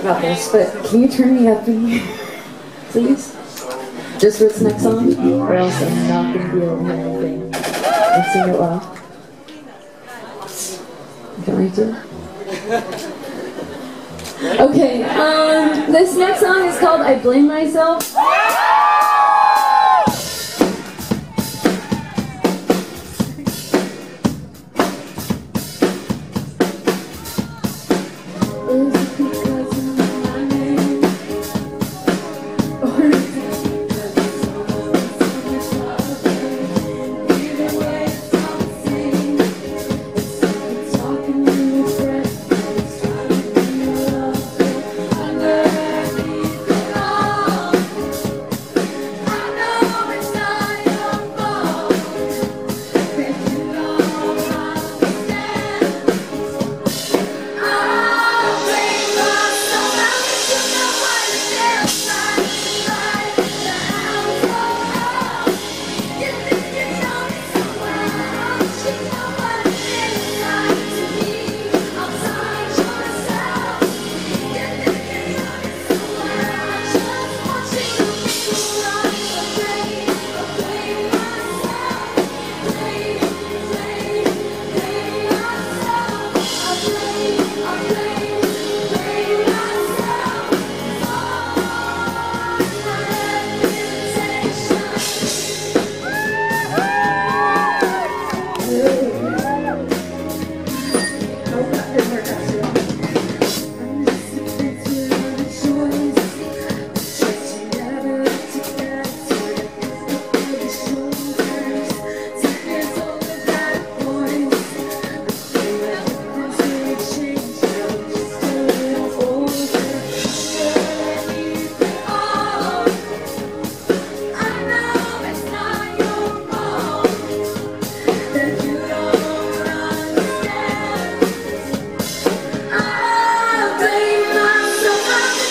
about this, but can you turn me up, please? Just for this next song, or else I'm not going to be able to hear anything. I've it well. Can I do? Okay, um, this next song is called I Blame Myself.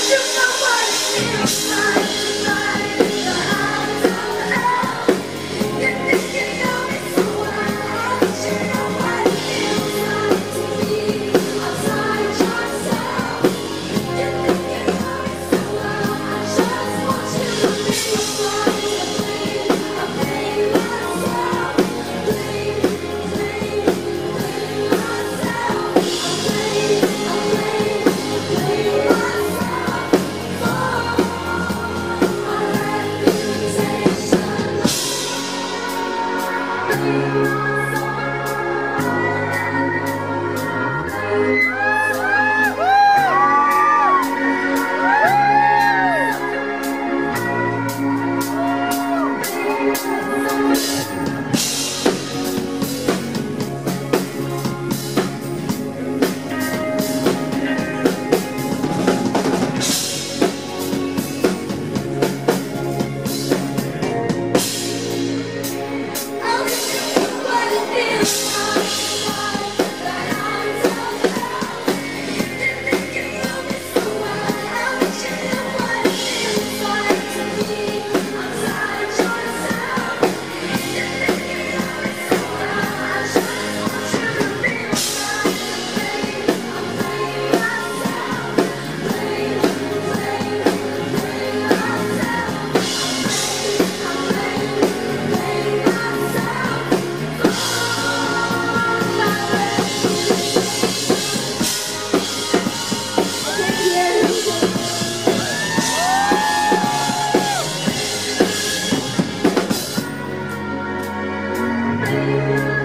You know what it feels like. Música